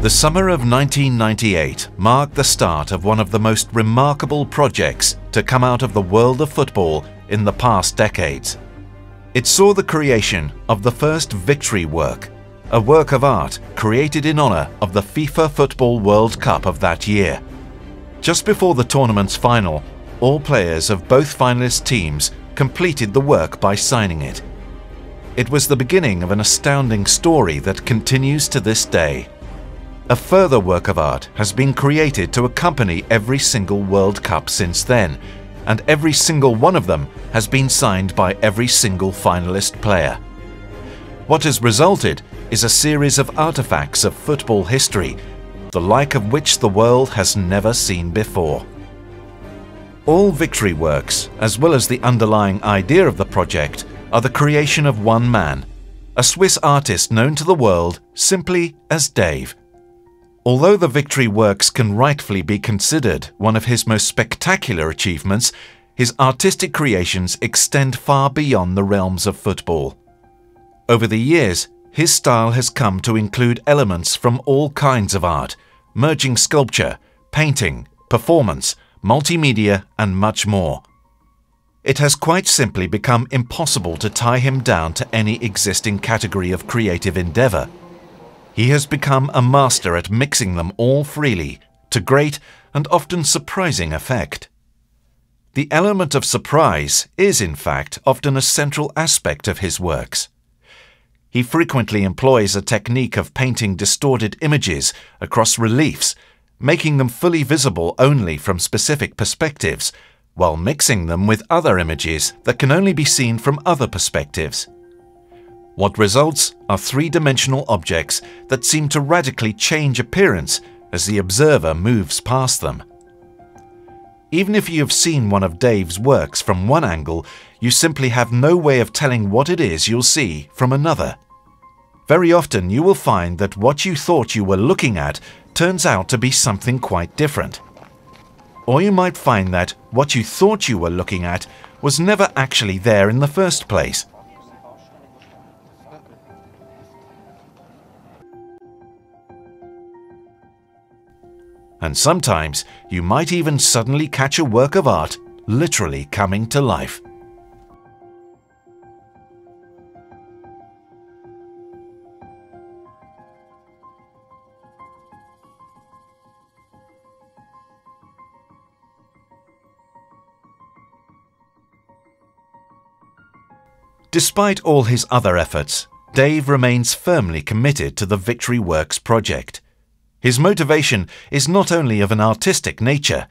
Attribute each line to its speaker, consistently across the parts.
Speaker 1: The summer of 1998 marked the start of one of the most remarkable projects to come out of the world of football in the past decades. It saw the creation of the first victory work, a work of art created in honour of the FIFA Football World Cup of that year. Just before the tournament's final, all players of both finalist teams completed the work by signing it. It was the beginning of an astounding story that continues to this day. A further work of art has been created to accompany every single World Cup since then, and every single one of them has been signed by every single finalist player. What has resulted is a series of artifacts of football history, the like of which the world has never seen before. All victory works, as well as the underlying idea of the project, are the creation of one man, a Swiss artist known to the world simply as Dave. Although the victory works can rightfully be considered one of his most spectacular achievements, his artistic creations extend far beyond the realms of football. Over the years, his style has come to include elements from all kinds of art, merging sculpture, painting, performance, multimedia, and much more. It has quite simply become impossible to tie him down to any existing category of creative endeavor. He has become a master at mixing them all freely, to great and often surprising effect. The element of surprise is, in fact, often a central aspect of his works. He frequently employs a technique of painting distorted images across reliefs, making them fully visible only from specific perspectives, while mixing them with other images that can only be seen from other perspectives. What results are three-dimensional objects that seem to radically change appearance as the observer moves past them. Even if you have seen one of Dave's works from one angle, you simply have no way of telling what it is you'll see from another. Very often you will find that what you thought you were looking at turns out to be something quite different. Or you might find that what you thought you were looking at was never actually there in the first place. And sometimes you might even suddenly catch a work of art literally coming to life. Despite all his other efforts, Dave remains firmly committed to the Victory Works project. His motivation is not only of an artistic nature,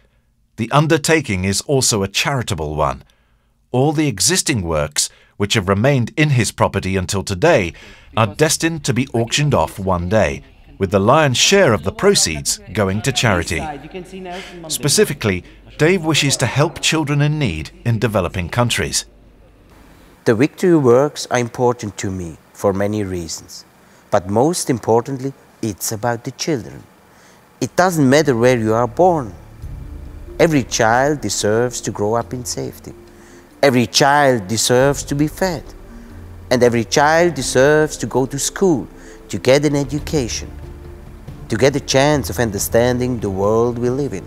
Speaker 1: the undertaking is also a charitable one. All the existing works, which have remained in his property until today, are destined to be auctioned off one day, with the lion's share of the proceeds going to charity. Specifically, Dave wishes to help children in need in developing countries.
Speaker 2: The victory works are important to me for many reasons, but most importantly it's about the children. It doesn't matter where you are born. Every child deserves to grow up in safety. Every child deserves to be fed. And every child deserves to go to school, to get an education, to get a chance of understanding the world we live in.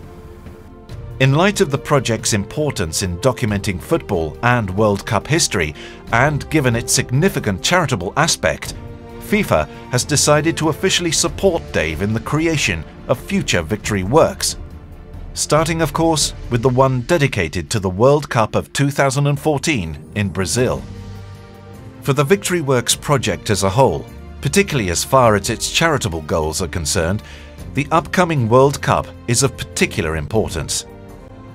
Speaker 1: In light of the project's importance in documenting football and World Cup history, and given its significant charitable aspect, FIFA has decided to officially support Dave in the creation of future Victory works. Starting, of course, with the one dedicated to the World Cup of 2014 in Brazil. For the Victory Works project as a whole, particularly as far as its charitable goals are concerned, the upcoming World Cup is of particular importance.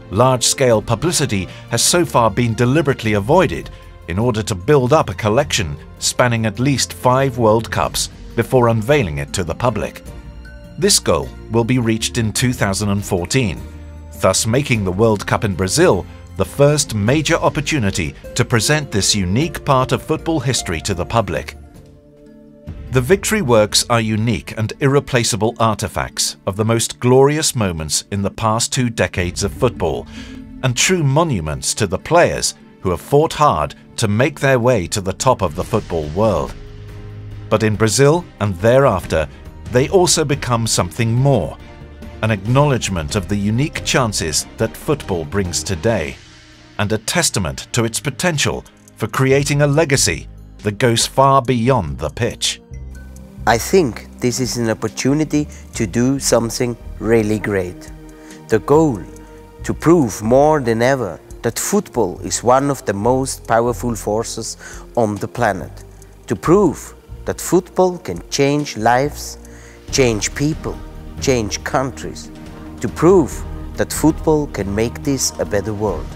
Speaker 1: Large-scale publicity has so far been deliberately avoided in order to build up a collection spanning at least five World Cups before unveiling it to the public. This goal will be reached in 2014, thus making the World Cup in Brazil the first major opportunity to present this unique part of football history to the public. The victory works are unique and irreplaceable artifacts of the most glorious moments in the past two decades of football, and true monuments to the players who have fought hard to make their way to the top of the football world. But in Brazil and thereafter, they also become something more, an acknowledgement of the unique chances that football brings today, and a testament to its potential for creating a legacy that goes far beyond the pitch.
Speaker 2: I think this is an opportunity to do something really great. The goal to prove more than ever that football is one of the most powerful forces on the planet. To prove that football can change lives, change people, change countries. To prove that football can make this a better world.